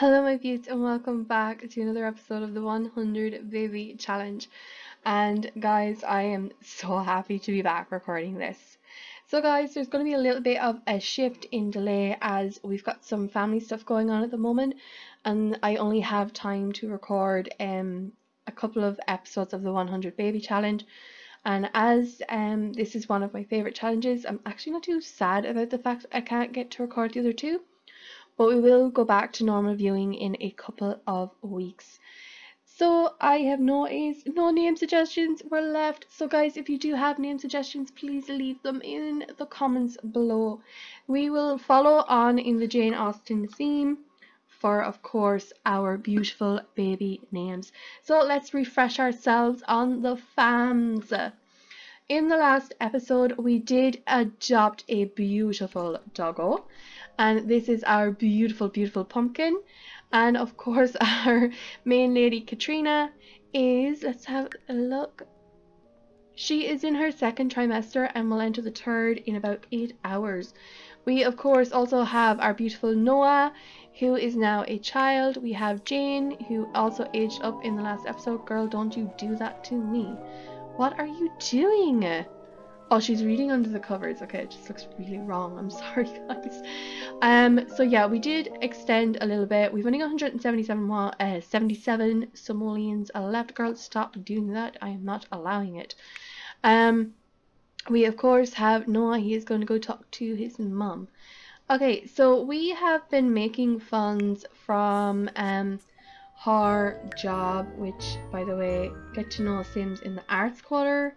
Hello, my beauties, and welcome back to another episode of the 100 Baby Challenge. And guys, I am so happy to be back recording this. So, guys, there's going to be a little bit of a shift in delay as we've got some family stuff going on at the moment, and I only have time to record um a couple of episodes of the 100 Baby Challenge. And as um this is one of my favorite challenges, I'm actually not too sad about the fact I can't get to record the other two but we will go back to normal viewing in a couple of weeks. So I have noticed no name suggestions were left. So guys, if you do have name suggestions, please leave them in the comments below. We will follow on in the Jane Austen theme for, of course, our beautiful baby names. So let's refresh ourselves on the fams. In the last episode, we did adopt a beautiful doggo and this is our beautiful beautiful pumpkin. And of course our main lady Katrina is let's have a look. She is in her second trimester and will enter the third in about eight hours. We of course also have our beautiful Noah who is now a child. We have Jane who also aged up in the last episode. Girl don't you do that to me. What are you doing Oh, she's reading under the covers. Okay, it just looks really wrong. I'm sorry, guys. Um, so yeah, we did extend a little bit. We've only got 177 uh, 77 simoleons left. Girls, stop doing that. I am not allowing it. Um, we of course have Noah. He is going to go talk to his mum. Okay, so we have been making funds from um her job, which by the way, get to know Sims in the arts quarter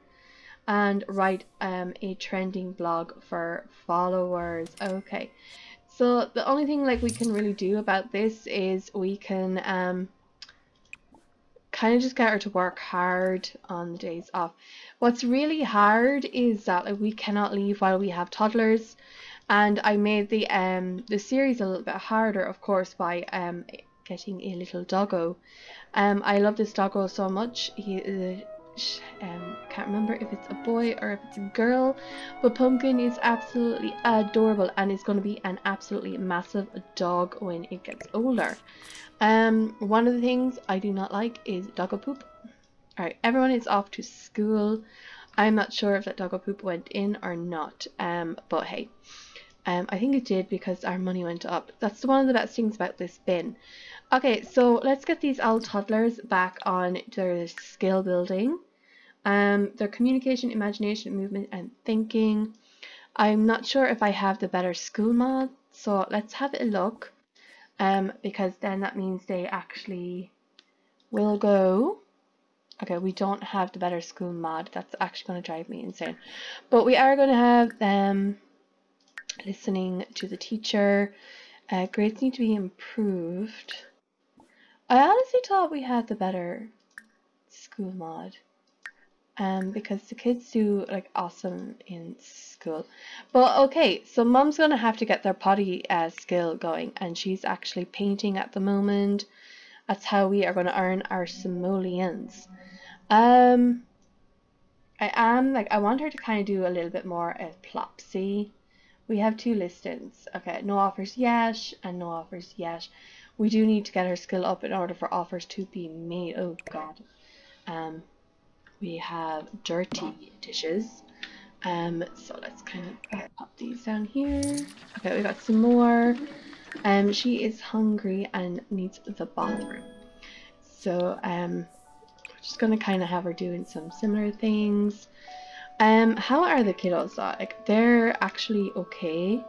and write um, a trending blog for followers. Okay, so the only thing like we can really do about this is we can um, kind of just get her to work hard on the days off. What's really hard is that like we cannot leave while we have toddlers, and I made the um the series a little bit harder, of course, by um getting a little doggo. Um, I love this doggo so much. He is um, can't remember if it's a boy or if it's a girl, but Pumpkin is absolutely adorable and is going to be an absolutely massive dog when it gets older. Um, one of the things I do not like is doggo poop. Alright, everyone is off to school. I'm not sure if that doggo poop went in or not, um, but hey. Um, I think it did because our money went up. That's one of the best things about this bin. Okay, so let's get these old toddlers back on their skill building. Um, their communication, imagination, movement, and thinking. I'm not sure if I have the better school mod, so let's have a look. Um, because then that means they actually will go. Okay, we don't have the better school mod. That's actually going to drive me insane. But we are going to have them listening to the teacher. Uh, grades need to be improved. I honestly thought we had the better school mod. Um, because the kids do like awesome in school. But okay, so mom's gonna have to get their potty uh, skill going, and she's actually painting at the moment. That's how we are gonna earn our simoleons. Um, I am like I want her to kind of do a little bit more of plopsy. We have two listings. Okay, no offers yes and no offers yes we do need to get her skill up in order for offers to be made. Oh god. Um, we have dirty dishes. Um, so let's kind of pop these down here. Okay, we got some more. Um, she is hungry and needs the bathroom. So um, we're just gonna kind of have her doing some similar things. Um, how are the kiddos? Like they're actually okay.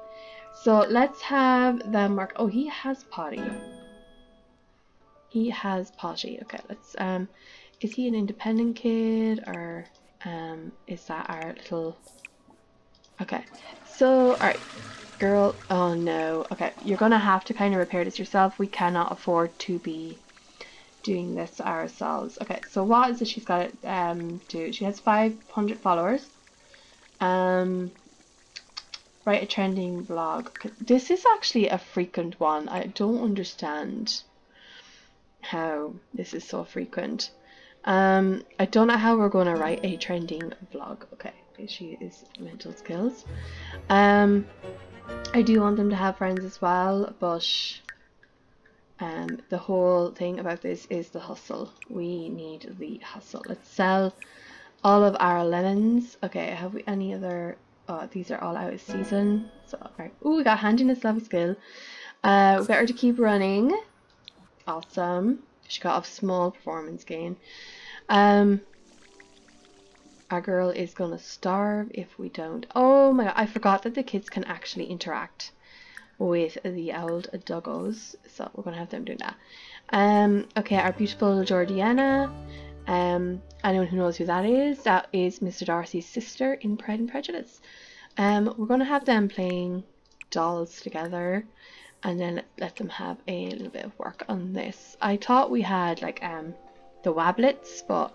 So let's have them mark. Oh, he has potty. He has potty. Okay, let's um is he an independent kid or um is that our little Okay. So alright. Girl oh no. Okay, you're gonna have to kind of repair this yourself. We cannot afford to be doing this ourselves. Okay, so what is it she's got to um, do? She has 500 followers. Um, write a trending blog. This is actually a frequent one. I don't understand how this is so frequent. Um, I don't know how we're going to write a trending vlog. Okay, she is mental skills. Um, I do want them to have friends as well, but um, the whole thing about this is the hustle. We need the hustle. Let's sell all of our lemons. Okay, have we any other? Oh, these are all out of season. So, right. Oh, we got handiness level skill. Uh, we got her to keep running. Awesome. She got a small performance gain. Um, our girl is gonna starve if we don't. Oh my god, I forgot that the kids can actually interact with the old doggos. So we're gonna have them do that. Um, okay, our beautiful Georgiana. Um, anyone who knows who that is, that is Mr. Darcy's sister in Pride and Prejudice. Um, we're gonna have them playing dolls together and then let them have a little bit of work on this. I thought we had like um the wablets, but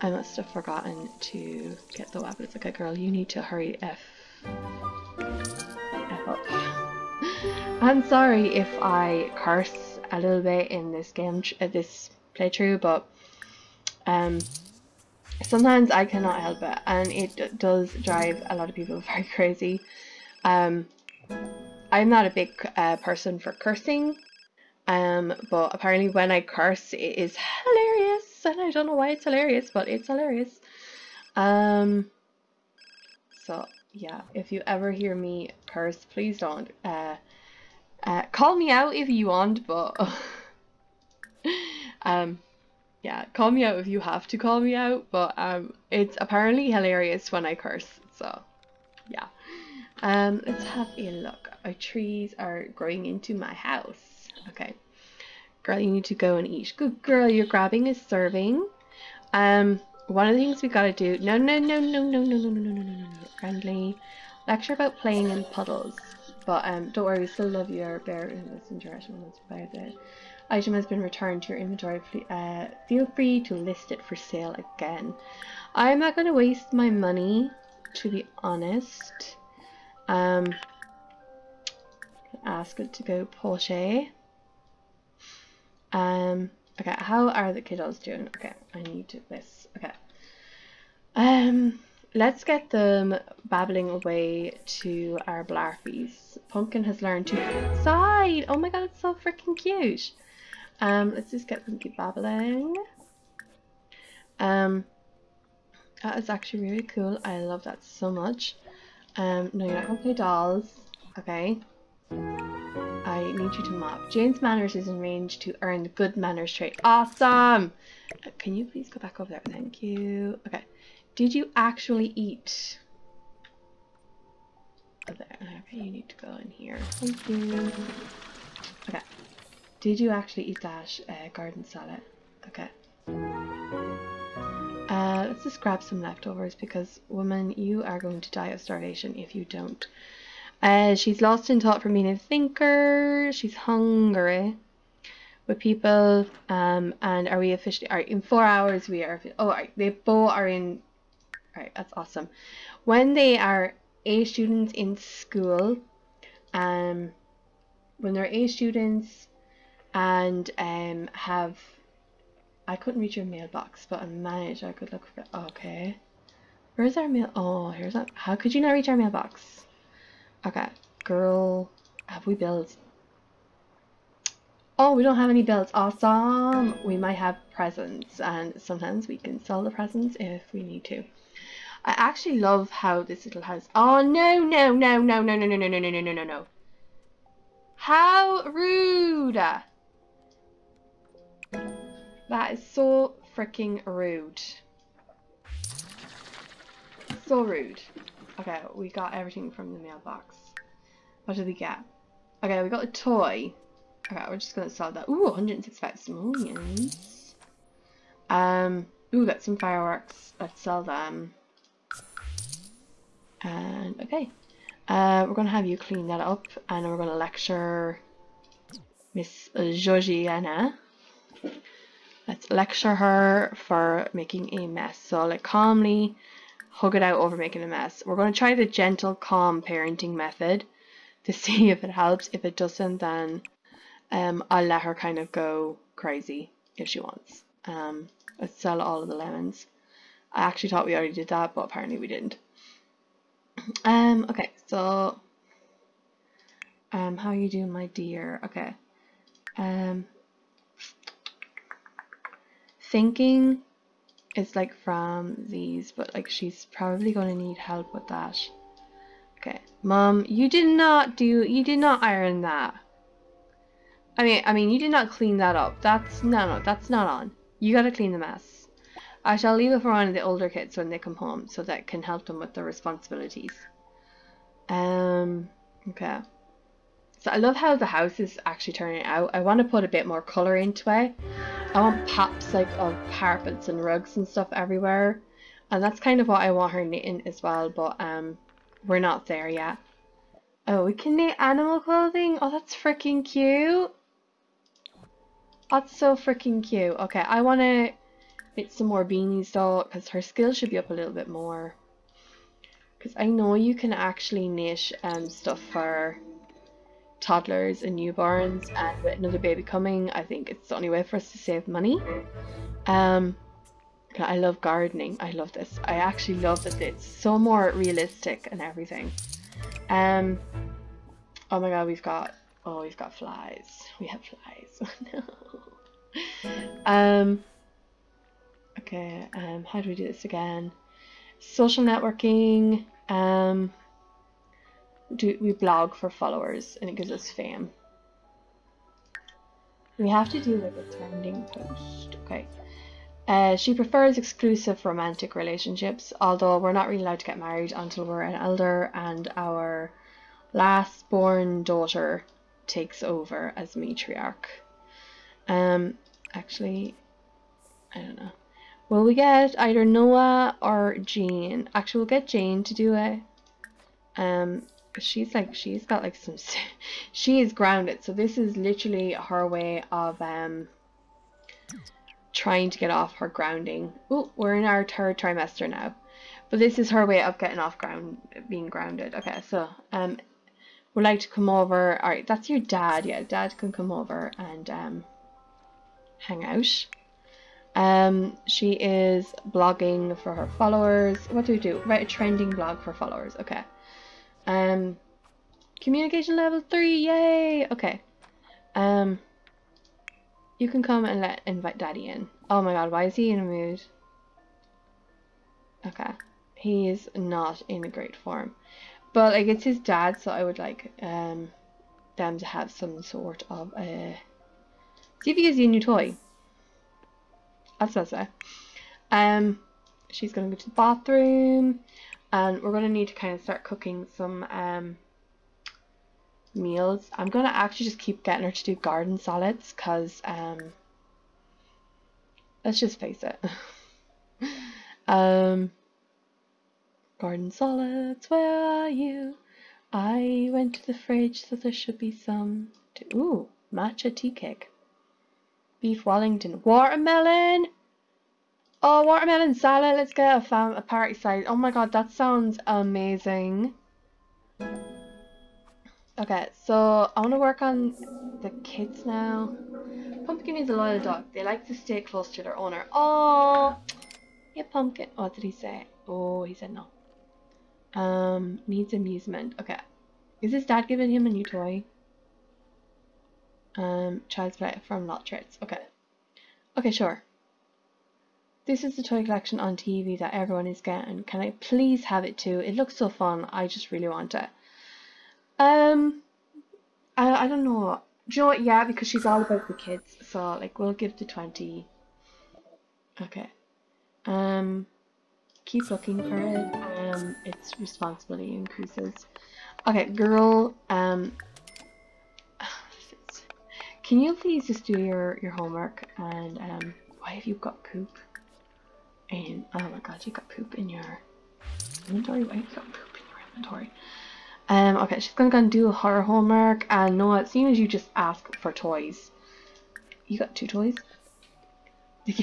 I must have forgotten to get the wablets. Okay, girl, you need to hurry F. F up. I'm sorry if I curse a little bit in this game, uh, this playthrough, but um, sometimes I cannot help it, and it does drive a lot of people very crazy. Um, I'm not a big uh, person for cursing, um, but apparently when I curse, it is hilarious and I don't know why it's hilarious, but it's hilarious. Um, so yeah, if you ever hear me curse, please don't. Uh, uh, call me out if you want, but um, yeah, call me out if you have to call me out. But um, it's apparently hilarious when I curse. So yeah. Um, let's have a look. Our trees are growing into my house. Okay. Girl, you need to go and eat. Good girl, you're grabbing a serving. Um, one of the things we gotta do. No, no, no, no, no, no, no, no, no, no, no, no. Friendly. Lecture about playing in puddles. But um, don't worry, we still love your bear messenger by the item has been returned to your inventory. Uh, feel free to list it for sale again. I'm not gonna waste my money, to be honest. Um, ask it to go Porsche. Um, okay, how are the kiddos doing? Okay, I need to this. Okay. Um, let's get them babbling away to our blarfies. Pumpkin has learned to side. Oh my god, it's so freaking cute. Um, let's just get them keep babbling. Um, that is actually really cool. I love that so much. Um, no, you're not gonna play dolls. Okay. I need you to mop. Jane's manners is in range to earn the good manners trait. Awesome! Uh, can you please go back over there? Thank you. Okay. Did you actually eat? Okay, you need to go in here. Thank you. Okay. Did you actually eat that uh, garden salad? Okay. Uh, let's just grab some leftovers because, woman, you are going to die of starvation if you don't. Uh, she's lost in thought from being a thinker. She's hungry with people. Um, and are we officially? All right, in four hours we are. Oh, right, they both are in. All right, that's awesome. When they are A students in school, um, when they're A students and um have, I couldn't reach your mailbox, but I managed. I could look for. Okay, where's our mail? Oh, here's that. How could you not reach our mailbox? Okay, girl, have we built? Oh, we don't have any builds. Awesome. We might have presents, and sometimes we can sell the presents if we need to. I actually love how this little house. Oh no no no no no no no no no no no no no! How rude! That is so freaking rude. So rude. Okay, we got everything from the mailbox. What did we get? Okay, we got a toy. Okay, we're just gonna sell that. Ooh, 165 simoleons. Um, ooh, got some fireworks. Let's sell them. And okay, uh, we're gonna have you clean that up, and we're gonna lecture Miss Georgiana. Let's lecture her for making a mess. So, like, calmly hug it out over making a mess. We're going to try the gentle, calm parenting method to see if it helps. If it doesn't, then um, I'll let her kind of go crazy if she wants. Um, let's sell all of the lemons. I actually thought we already did that, but apparently we didn't. Um, okay, so um, how are you doing, my dear? Okay. Um, thinking is like from these, but like she's probably to need help with that. Okay, mom, you did not do, you did not iron that. I mean, I mean, you did not clean that up. That's, no, no, that's not on. You gotta clean the mess. I shall leave it for one of the older kids when they come home so that can help them with their responsibilities. Um, okay. So I love how the house is actually turning out. I want to put a bit more colour into it. I want pops like of carpets and rugs and stuff everywhere. And that's kind of what I want her knitting as well, but um, we're not there yet. Oh, we can knit animal clothing? Oh, that's freaking cute. That's so freaking cute. Okay, I want to knit some more beanies though, because her skill should be up a little bit more. Because I know you can actually knit um, stuff for toddlers and newborns and with another baby coming I think it's the only way for us to save money. Um I love gardening. I love this. I actually love that it's so more realistic and everything. Um oh my god we've got oh we've got flies. We have flies. No um okay um how do we do this again? Social networking um do we blog for followers and it gives us fame. We have to do like a trending post. Okay. Uh, she prefers exclusive romantic relationships, although we're not really allowed to get married until we're an elder and our last born daughter takes over as matriarch. Um, actually, I don't know. Will we get either Noah or Jane? Actually, we'll get Jane to do it. Um, she's like she's got like some she is grounded. So this is literally her way of um trying to get off her grounding. Oh we're in our third trimester now. But this is her way of getting off ground being grounded. Okay so um would like to come over all right that's your dad. Yeah dad can come over and um hang out. Um she is blogging for her followers. What do we do? Write a trending blog for followers. Okay um, communication level three, yay! Okay. Um, you can come and let invite daddy in. Oh my god, why is he in a mood? Okay. He's not in a great form. But like it's his dad, so I would like um them to have some sort of uh see if he gives you a new toy. That's what I say. Um she's gonna go to the bathroom and we're going to need to kind of start cooking some um, meals. I'm going to actually just keep getting her to do garden salads because um, let's just face it. um, garden salads, where are you? I went to the fridge so there should be some. To, ooh, matcha tea cake. Beef Wellington. Watermelon! Oh, watermelon salad. Let's get a, fam a party size. Oh my god, that sounds amazing. Okay, so I want to work on the kids now. Pumpkin is a loyal dog. They like to stay close to their owner. Oh, yeah, Pumpkin. What did he say? Oh, he said no. Um, needs amusement. Okay. Is his dad giving him a new toy? Um, child's play from Lot. Okay. Okay, sure. This is the toy collection on TV that everyone is getting. Can I please have it too? It looks so fun. I just really want it. Um, I, I don't know. Do you know what? Yeah, because she's all about the kids. So, like, we'll give the 20. Okay. Um, keep looking for it. Um, its responsibility increases. Okay, girl, um, can you please just do your, your homework and, um, why have you got poop? And oh my god, you got poop in your inventory. Why you got poop in your inventory? Um, okay, she's gonna go and do her homework and Noah, soon as you just ask for toys. You got two toys?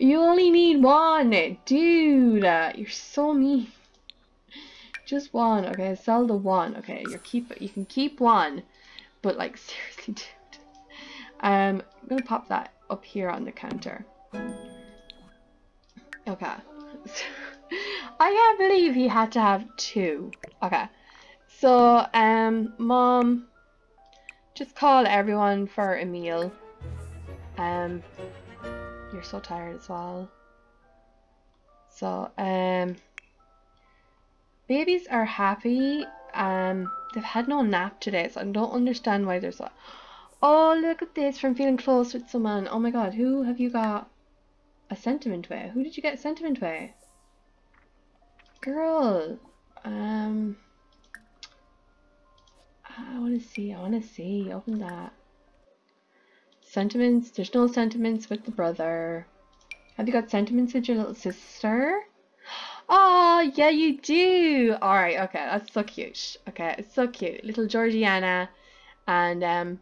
you only need one, dude. You're so mean. Just one, okay. Sell the one, okay. You keep you can keep one, but like seriously, dude. Um, I'm gonna pop that up here on the counter. Okay. I can't believe he had to have two. Okay. So, um, mom, just call everyone for a meal. Um, you're so tired as well. So, um, babies are happy. Um, they've had no nap today, so I don't understand why there's a. Oh, look at this from feeling close with someone. Oh my god, who have you got a sentiment with? Who did you get sentiment with? Girl. Um. I want to see. I want to see. Open that. Sentiments. There's no sentiments with the brother. Have you got sentiments with your little sister? Oh, yeah, you do. All right. Okay, that's so cute. Okay, it's so cute. Little Georgiana and um,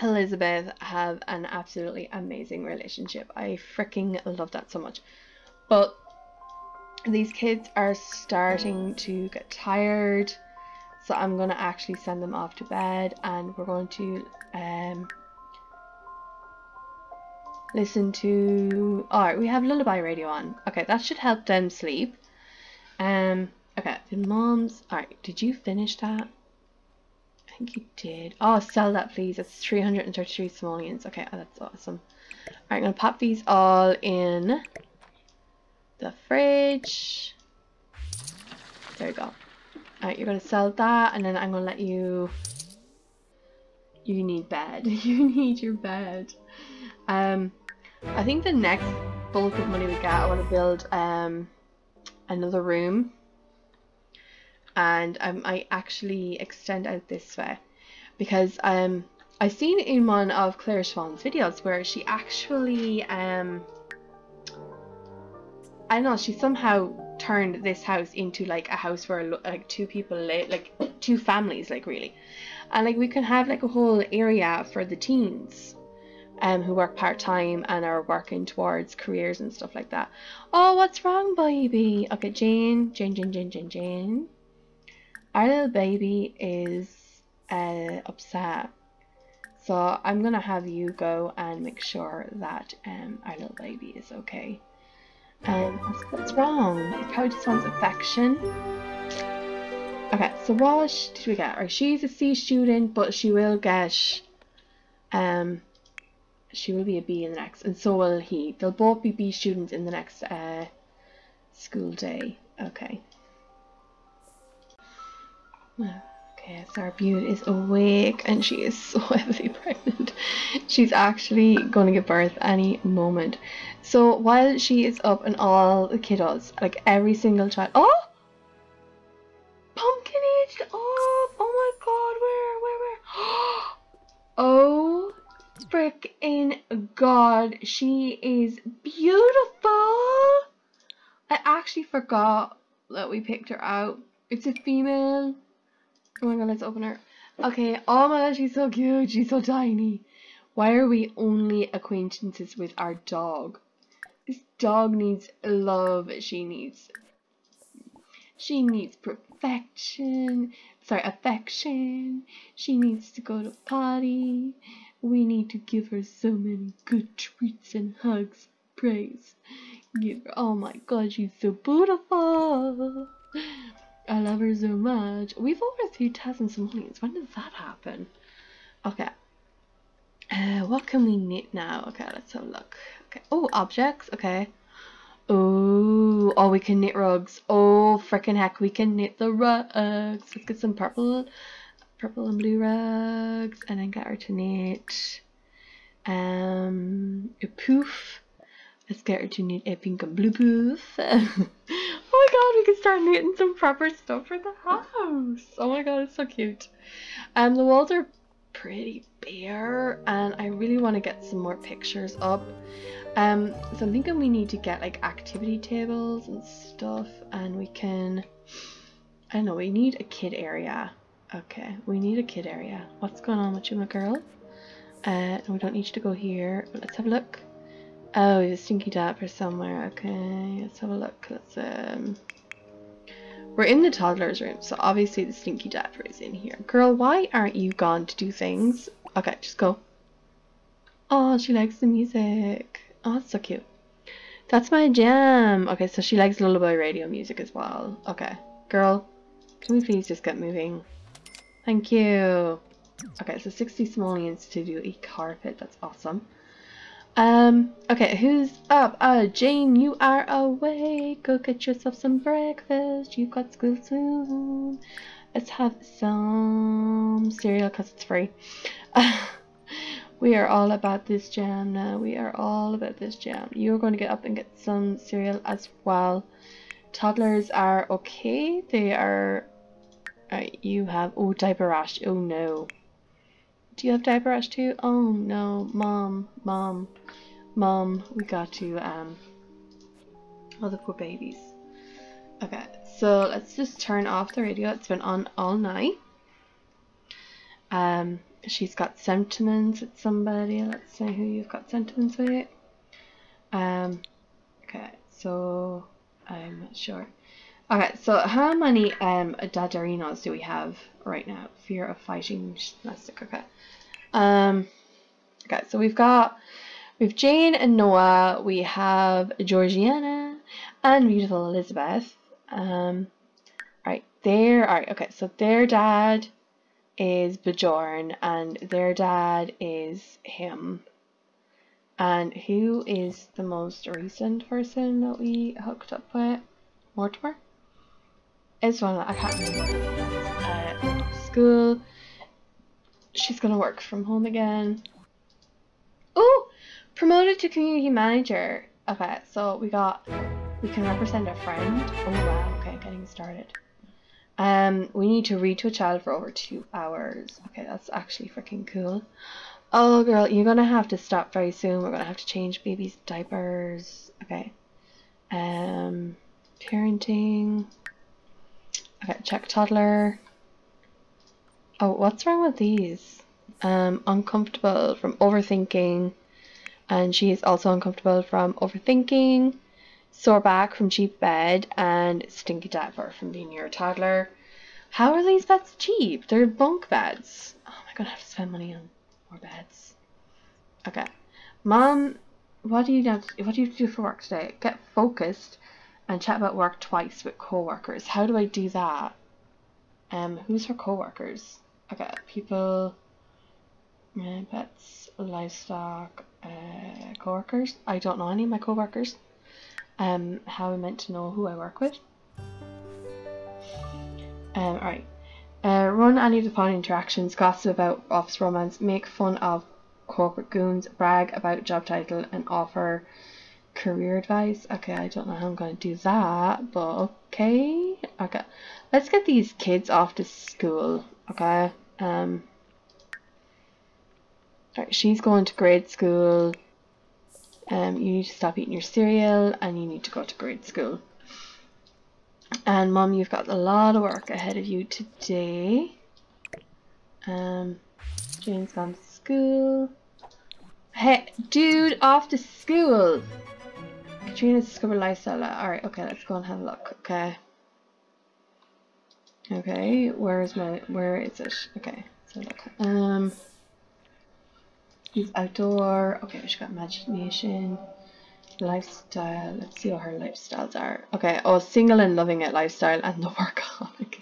Elizabeth have an absolutely amazing relationship. I freaking love that so much. But these kids are starting to get tired so I'm going to actually send them off to bed and we're going to um, listen to... Alright, we have Lullaby Radio on. Okay, that should help them sleep. Um, okay, did mom's... Alright, did you finish that? I think you did. Oh, sell that please. It's 333 simoleons. Okay, oh, that's awesome. Alright, I'm going to pop these all in the fridge. There we go. Alright, you're going to sell that and then I'm going to let you... You need bed. you need your bed. Um, I think the next bulk of money we get, I want to build um, another room. And um, I actually extend out this way. Because um, I've seen in one of Clare Siobhan's videos where she actually... Um, I don't know, she somehow turned this house into like a house where like two people live, like two families, like really, and like we can have like a whole area for the teens, um, who work part time and are working towards careers and stuff like that. Oh, what's wrong, baby? Okay, Jane, Jane, Jane, Jane, Jane, Jane. Our little baby is uh, upset. So I'm gonna have you go and make sure that um, our little baby is okay. Um, what's wrong? It probably just wants affection. Okay, so what did we get? Right, she's a C student, but she will get, um, she will be a B in the next, and so will he. They'll both be B students in the next uh, school day. Okay. Okay, so our Butte is awake and she is so heavily pregnant. She's actually going to give birth any moment. So while she is up and all the kiddos, like every single child, oh! Pumpkin aged up! Oh my god, where, where, where? oh, frick in god, she is beautiful! I actually forgot that we picked her out. It's a female. Oh my god, let's open her. Okay, oh my god, she's so cute. She's so tiny. Why are we only acquaintances with our dog? This dog needs love. She needs she needs perfection. Sorry, affection. She needs to go to potty. We need to give her so many good treats and hugs. Praise. Give her. Oh my god, she's so beautiful. I love her so much. We've over 3,000 simoleons. When did that happen? Okay. Uh, what can we knit now? Okay, let's have a look. Okay. Oh, objects. Okay. Oh, oh, we can knit rugs. Oh, freaking heck, we can knit the rugs. Let's get some purple, purple and blue rugs, and then get her to knit um a poof. Let's get her to knit a pink and blue poof. oh my god, we can start knitting some proper stuff for the house. Oh my god, it's so cute. Um, the walls are pretty bare and I really want to get some more pictures up. Um, so I'm thinking we need to get like activity tables and stuff and we can, I don't know, we need a kid area. Okay, we need a kid area. What's going on with you, my girl? Uh, we don't need you to go here. Let's have a look. Oh, have a stinky diaper somewhere. Okay, let's have a look. Let's um we're in the toddler's room, so obviously the stinky diaper is in here. Girl, why aren't you gone to do things? Okay, just go. Oh, she likes the music. Oh, that's so cute. That's my jam. Okay, so she likes lullaby radio music as well. Okay, girl, can we please just get moving? Thank you. Okay, so 60 simoleons to do a carpet. That's awesome. Um, okay, who's up? Uh, Jane, you are awake. Go get yourself some breakfast. You've got school soon. Let's have some cereal because it's free. we are all about this jam now. We are all about this jam. You're going to get up and get some cereal as well. Toddlers are okay. They are... Right, you have... Oh, diaper rash. Oh, no. Do you have diaper rash too? Oh, no. Mom. Mom. Mom. We got to... um. Oh, the poor babies. Okay, so let's just turn off the radio. It's been on all night. Um, she's got sentiments with somebody. Let's say who you've got sentiments with. Um, okay, so I'm not sure. Okay, so how many um Dadderinos do we have right now? Fear of fighting domestic. Okay. Um. Okay, so we've got we've Jane and Noah. We have Georgiana and beautiful Elizabeth. Um. Right there. All right. Okay, so their dad is Bjorn and their dad is him. And who is the most recent person that we hooked up with? Mortimer? It's one that I can't remember. Uh, school. She's gonna work from home again. Oh! Promoted to community manager. Okay, so we got we can represent a friend. Oh wow, okay, getting started. Um, we need to read to a child for over two hours. Okay, that's actually freaking cool. Oh, girl, you're gonna have to stop very soon. We're gonna have to change baby's diapers. Okay. Um, parenting. Okay, check toddler. Oh, what's wrong with these? Um, uncomfortable from overthinking. And she is also uncomfortable from overthinking sore back from cheap bed, and stinky diaper from being near a toddler. How are these beds cheap? They're bunk beds. Oh my god, I have to spend money on more beds. Okay. Mom, what do you do, what do you do for work today? Get focused and chat about work twice with co-workers. How do I do that? Um, who's her co-workers? Okay, people, pets, livestock, uh, co-workers. I don't know any of my co-workers um, how am I meant to know who I work with. Um, alright. Uh, run any of the pod interactions, gossip about office romance, make fun of corporate goons, brag about job title, and offer career advice. Okay, I don't know how I'm going to do that, but okay. Okay, let's get these kids off to school. Okay. Um. Right, she's going to grade school um, you need to stop eating your cereal and you need to go to grade school. And mom, you've got a lot of work ahead of you today. Um, Jane's gone to school. Hey, dude, off to school. Katrina's discovered lifestyle. Alright, okay, let's go and have a look. Okay. Okay, where is my, where is it? Okay, so look. Um, outdoor. Okay, she got imagination. Lifestyle. Let's see what her lifestyles are. Okay, oh, single and loving it lifestyle and the workaholic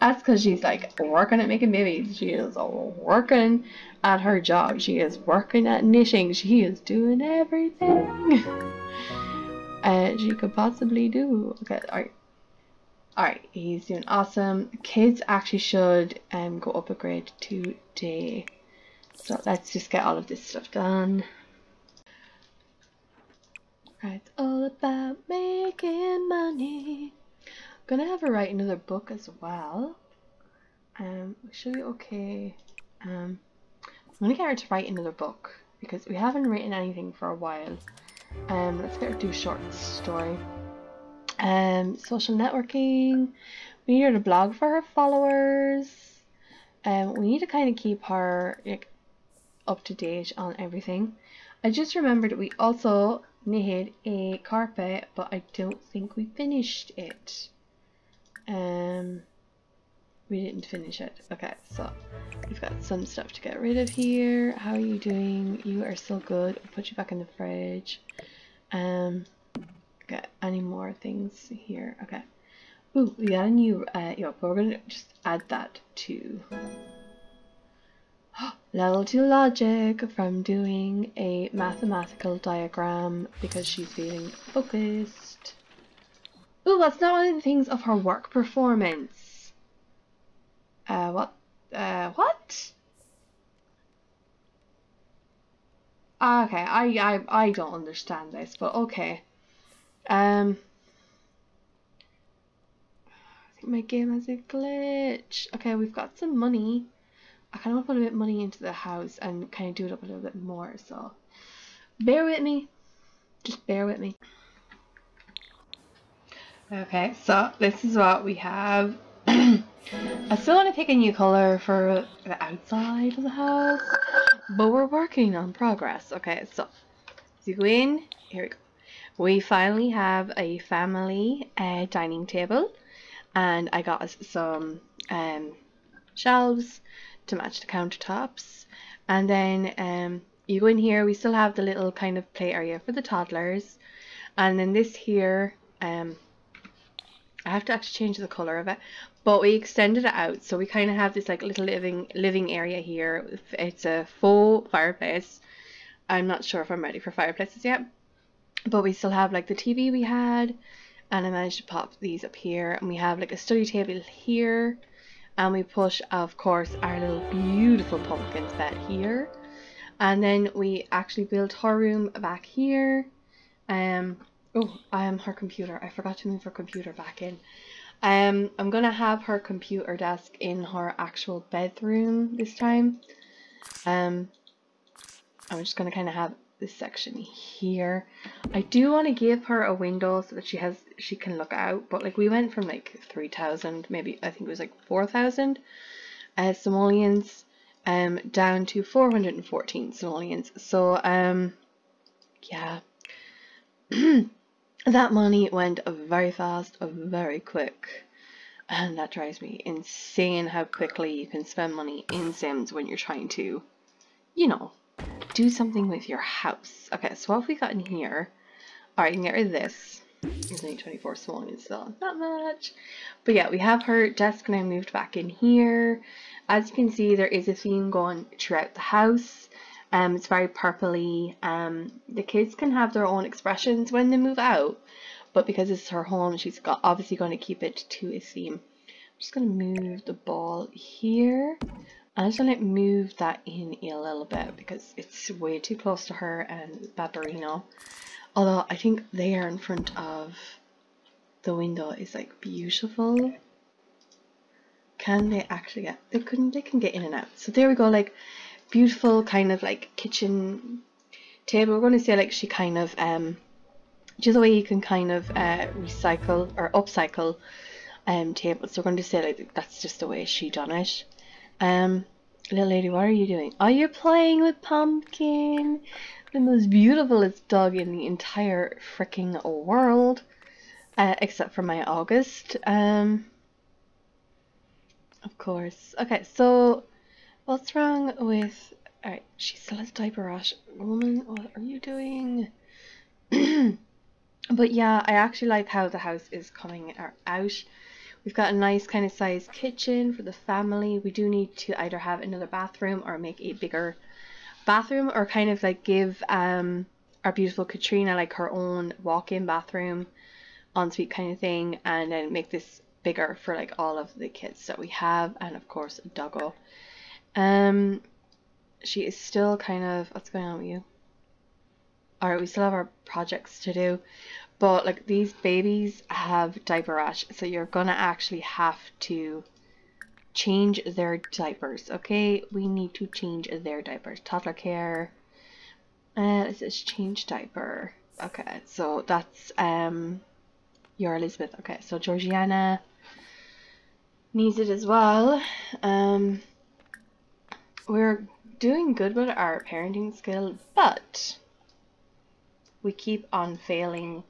That's because she's like working at making babies. She is working at her job. She is working at knitting. She is doing everything uh, she could possibly do. Okay, alright. Alright, he's doing awesome. Kids actually should um, go up a grade today. So let's just get all of this stuff done. It's all about making money. Gonna have her write another book as well. Um, should be okay. Um, I'm gonna get her to write another book because we haven't written anything for a while. Um, let's get her to do a short story. Um, social networking. We need her to blog for her followers. Um, we need to kind of keep her like up to date on everything. I just remembered we also knitted a carpet, but I don't think we finished it. Um, we didn't finish it. Okay, so we've got some stuff to get rid of here. How are you doing? You are so good. I'll put you back in the fridge. Um, got any more things here? Okay. Ooh, we got a new uh, yolk. We're gonna just add that to Level 2 logic from doing a mathematical diagram because she's feeling focused. Oh, that's not one of the things of her work performance. Uh, what? Uh, what? Okay, I, I, I don't understand this, but okay. Um, I think my game has a glitch. Okay, we've got some money. I kind of want to put a bit of money into the house and kind of do it up a little bit more, so bear with me. Just bear with me. Okay, so this is what we have. I still want to pick a new color for the outside of the house, but we're working on progress. Okay, so you go in, here we go. We finally have a family uh, dining table, and I got us some um, shelves to match the countertops, and then um, you go in here. We still have the little kind of play area for the toddlers, and then this here. Um, I have to actually change the color of it, but we extended it out so we kind of have this like little living living area here. It's a full fireplace. I'm not sure if I'm ready for fireplaces yet, but we still have like the TV we had, and I managed to pop these up here, and we have like a study table here, and we put of course our little beautiful pumpkins bed here, and then we actually built her room back here. Um, Oh, I am her computer. I forgot to move her computer back in. Um, I'm gonna have her computer desk in her actual bedroom this time. Um, I'm just gonna kind of have this section here. I do want to give her a window so that she has she can look out. But like we went from like three thousand, maybe I think it was like four thousand uh, simoleons, um, down to four hundred and fourteen simoleons. So um, yeah. that money went very fast, very quick. And that drives me insane how quickly you can spend money in Sims when you're trying to, you know, do something with your house. Okay, so what have we got in here? Alright, you can get rid of this. There's only 24 small units still, not much. But yeah, we have her desk now moved back in here. As you can see, there is a theme going throughout the house. Um, it's very purpley. Um, the kids can have their own expressions when they move out, but because this is her home, she's got obviously going to keep it to a theme. I'm just going to move the ball here. I'm just going to move that in a little bit because it's way too close to her and Barbarino. Although I think there in front of the window is like beautiful. Can they actually get, they couldn't, they can get in and out. So there we go, like beautiful kind of like kitchen table. We're going to say like she kind of, um, just the way you can kind of uh, recycle or upcycle um, tables. So we're going to say like that's just the way she done it. Um, little lady, what are you doing? Are you playing with Pumpkin? The most beautifulest dog in the entire freaking world. Uh, except for my August. Um, of course. Okay, so What's wrong with... Alright, she still has diaper rash. Woman, what are you doing? but yeah, I actually like how the house is coming out. We've got a nice kind of size kitchen for the family. We do need to either have another bathroom or make a bigger bathroom or kind of like give um our beautiful Katrina like her own walk-in bathroom ensuite kind of thing and then make this bigger for like all of the kids that we have and of course doggo um, she is still kind of, what's going on with you? Alright, we still have our projects to do, but like these babies have diaper rash, so you're gonna actually have to change their diapers, okay? We need to change their diapers. Toddler care. Uh, let's change diaper. Okay, so that's um your Elizabeth. Okay, so Georgiana needs it as well. Um we're doing good with our parenting skill, but we keep on failing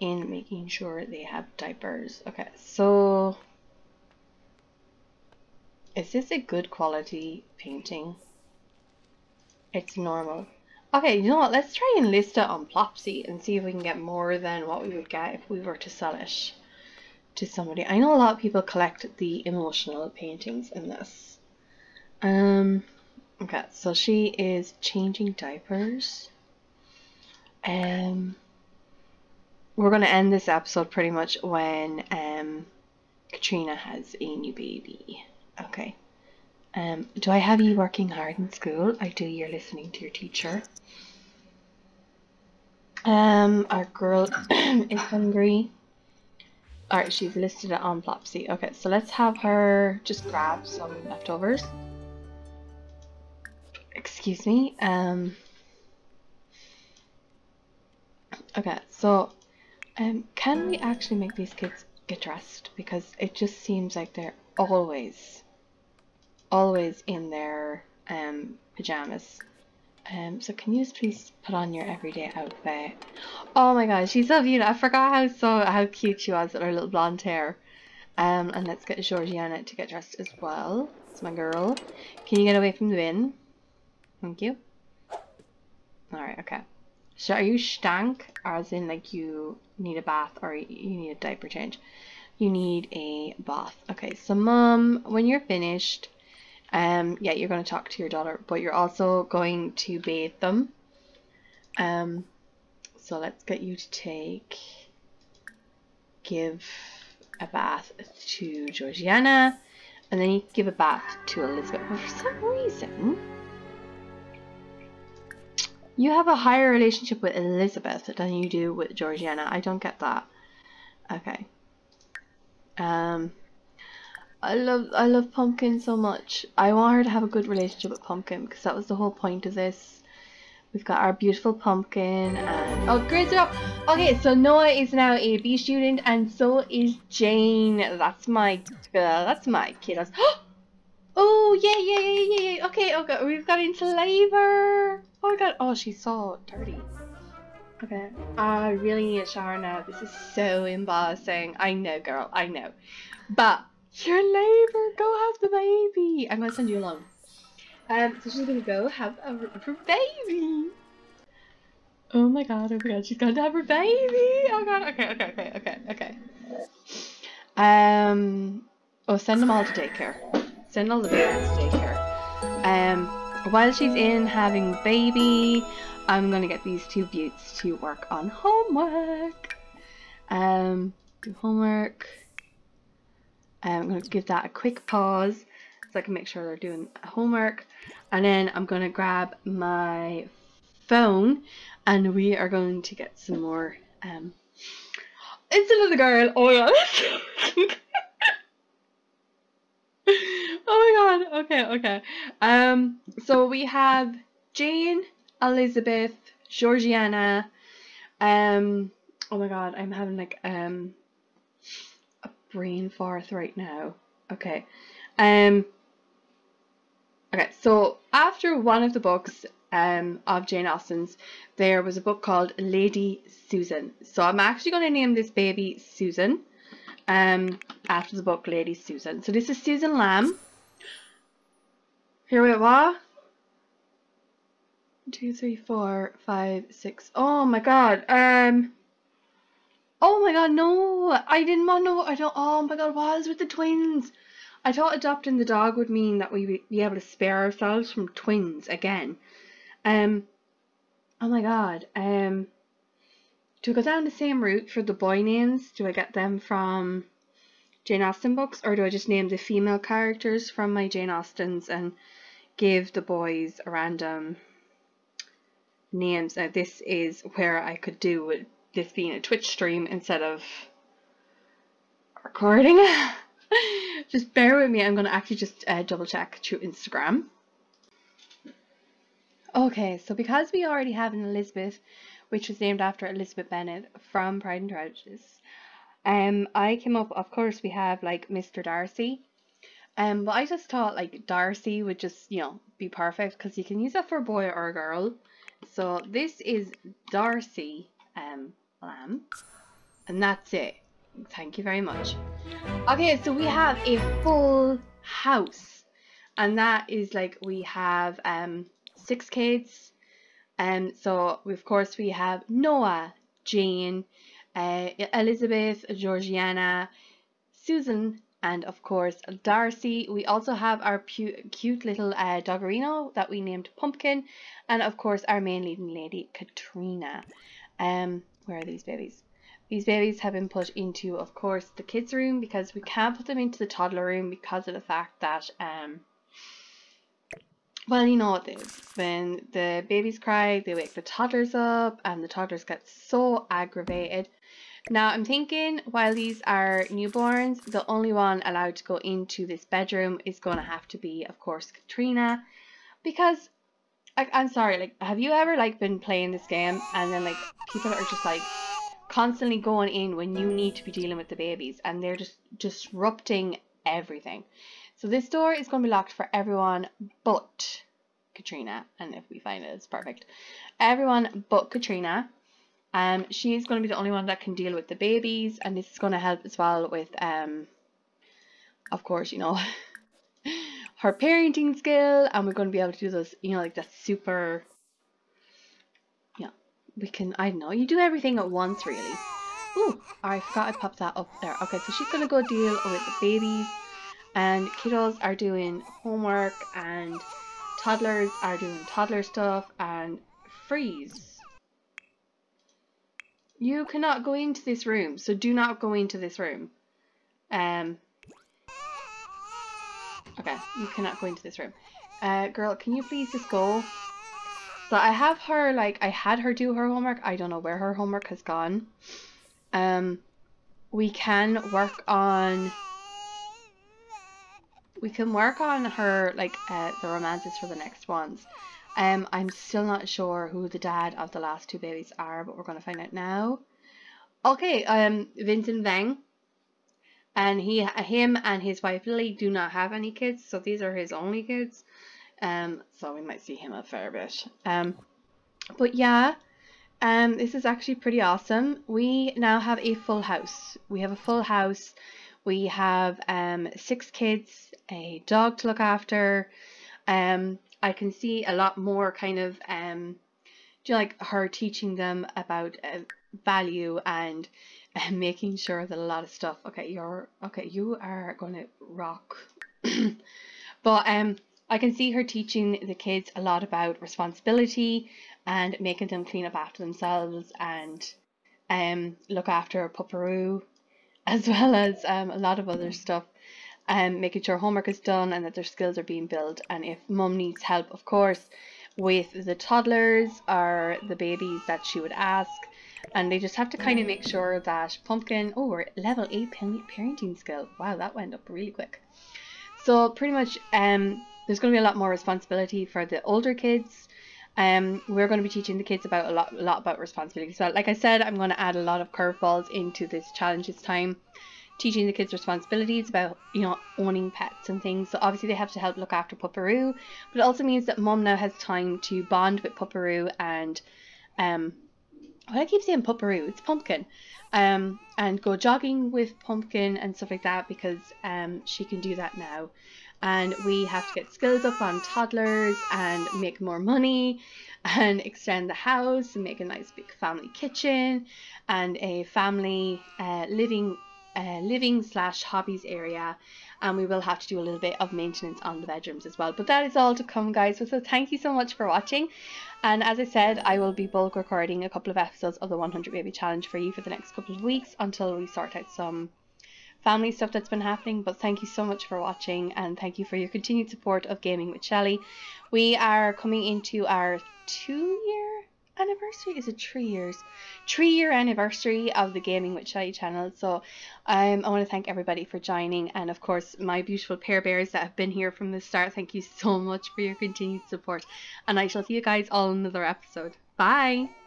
in making sure they have diapers. Okay, so is this a good quality painting? It's normal. Okay, you know what? Let's try and list it on Plopsy and see if we can get more than what we would get if we were to sell it to somebody. I know a lot of people collect the emotional paintings in this. Um, Okay, so she is changing diapers. Um, we're going to end this episode pretty much when um, Katrina has a new baby. Okay. Um, do I have you working hard in school? I do. You're listening to your teacher. Um, our girl is hungry. Alright, she's listed it on Plopsy. Okay, so let's have her just grab some leftovers. Excuse me. Um. Okay, so um, can we actually make these kids get dressed? Because it just seems like they're always, always in their um, pajamas. Um, so can you just please put on your everyday outfit? Oh my god, she's so beautiful. I forgot how so how cute she was with her little blonde hair. Um, and let's get Georgiana to get dressed as well. It's my girl. Can you get away from the bin? Thank you. Alright, okay. So are you stank, as in like you need a bath or you need a diaper change? You need a bath. Okay, so mom, when you're finished, um, yeah, you're going to talk to your daughter, but you're also going to bathe them. Um, so let's get you to take, give a bath to Georgiana, and then you give a bath to Elizabeth. But for some reason, you have a higher relationship with Elizabeth than you do with Georgiana. I don't get that. Okay. Um, I love I love Pumpkin so much. I want her to have a good relationship with Pumpkin because that was the whole point of this. We've got our beautiful Pumpkin and oh grades are up. Okay, so Noah is now a B student and so is Jane. That's my girl. That's my kiddos. Oh yeah yeah yeah yeah. Okay okay we've got into labor. Oh my god. Oh she's so dirty. Okay. I really need a shower now. This is so embarrassing. I know, girl. I know. But you're in labor. Go have the baby. I'm gonna send you along. Um, so she's gonna go have a, her baby. Oh my god, oh my god, she's gonna have her baby. Oh god, okay, okay, okay, okay, okay. Um, oh, send them all to daycare. The babies to daycare. Um, while she's in having baby, I'm gonna get these two buttes to work on homework. Um, do homework. I'm going to give that a quick pause so I can make sure they're doing homework. And then I'm going to grab my phone and we are going to get some more. Um, it's another girl. Oh god. oh my god. Okay, okay. Um, so we have Jane, Elizabeth, Georgiana. Um, oh my god, I'm having like um a brain forth right now. Okay. Um. Okay, so after one of the books um, of Jane Austen's, there was a book called Lady Susan. So I'm actually going to name this baby Susan um, after the book Lady Susan. So this is Susan Lamb. Here we are. Two, three, four, five, six. Oh my god. Um. Oh my god, no! I didn't want to. I don't. Oh my god, what is with the twins? I thought adopting the dog would mean that we would be able to spare ourselves from twins again. Um. Oh my god. Um. Do I go down the same route for the boy names? Do I get them from Jane Austen books, or do I just name the female characters from my Jane Austens and give the boys a random names? Now this is where I could do it this being a Twitch stream instead of recording. just bear with me, I'm going to actually just uh, double check through Instagram. Okay, so because we already have an Elizabeth, which was named after Elizabeth Bennet from Pride and Prejudice, um, I came up, of course, we have like Mr. Darcy. Um, but I just thought like Darcy would just, you know, be perfect because you can use that for a boy or a girl. So this is Darcy um, lamb. And that's it. Thank you very much. Okay, so we have a full house. And that is like we have um six kids. And um, so of course we have Noah, Jane, uh, Elizabeth, Georgiana, Susan, and of course Darcy. We also have our cute little uh, doggerino that we named Pumpkin, and of course our main leading lady Katrina. Um, where are these babies? These babies have been put into, of course, the kids' room because we can't put them into the toddler room because of the fact that, um, well, you know what it is. When the babies cry, they wake the toddlers up, and the toddlers get so aggravated. Now, I'm thinking while these are newborns, the only one allowed to go into this bedroom is going to have to be, of course, Katrina. Because, like, I'm sorry, like, have you ever, like, been playing this game and then, like, people are just, like, constantly going in when you need to be dealing with the babies and they're just disrupting everything. So this door is going to be locked for everyone but Katrina. And if we find it, it's perfect. Everyone but Katrina. Um, she's going to be the only one that can deal with the babies, and this is going to help as well with, um, of course, you know, her parenting skill, and we're going to be able to do those, you know, like that super, yeah, we can, I don't know, you do everything at once, really. Ooh, I forgot I popped that up there. Okay, so she's going to go deal with the babies, and kiddos are doing homework, and toddlers are doing toddler stuff, and freeze you cannot go into this room, so do not go into this room. Um. Okay, you cannot go into this room. Uh, girl, can you please just go? So I have her, like, I had her do her homework. I don't know where her homework has gone. Um, we can work on... We can work on her, like, uh, the romances for the next ones. Um, I'm still not sure who the dad of the last two babies are, but we're going to find out now. Okay, um, Vincent Vang. And he, him and his wife Lily do not have any kids, so these are his only kids. Um, so we might see him a fair bit. Um, but yeah, um, this is actually pretty awesome. We now have a full house. We have a full house. We have um, six kids, a dog to look after, um, I can see a lot more kind of um, you like her teaching them about uh, value and uh, making sure that a lot of stuff. Okay, you're okay. You are going to rock. but um, I can see her teaching the kids a lot about responsibility and making them clean up after themselves and um look after Pupperoo, as well as um a lot of other stuff um, making sure homework is done and that their skills are being built. And if mum needs help, of course, with the toddlers or the babies that she would ask. And they just have to kind of make sure that Pumpkin, oh, we're level 8 parenting skill. Wow, that went up really quick. So pretty much um, there's going to be a lot more responsibility for the older kids. Um, we're going to be teaching the kids about a lot, a lot about responsibility. So like I said, I'm going to add a lot of curveballs into this challenge this time teaching the kids responsibilities about, you know, owning pets and things. So obviously they have to help look after Pupperoo, but it also means that mom now has time to bond with Pupperoo and, um, what I keep saying Pupperoo, it's Pumpkin, um, and go jogging with Pumpkin and stuff like that because, um, she can do that now. And we have to get skills up on toddlers and make more money and extend the house and make a nice big family kitchen and a family uh, living living slash hobbies area and we will have to do a little bit of maintenance on the bedrooms as well. But that is all to come guys. So, so thank you so much for watching. And as I said I will be bulk recording a couple of episodes of the 100 baby challenge for you for the next couple of weeks until we sort out some family stuff that's been happening. But thank you so much for watching and thank you for your continued support of gaming with Shelly we are coming into our two year anniversary is it three years three year anniversary of the gaming with Shelly channel. So um, I want to thank everybody for joining and of course my beautiful Pear Bears that have been here from the start thank you so much for your continued support. And I shall see you guys all in another episode. Bye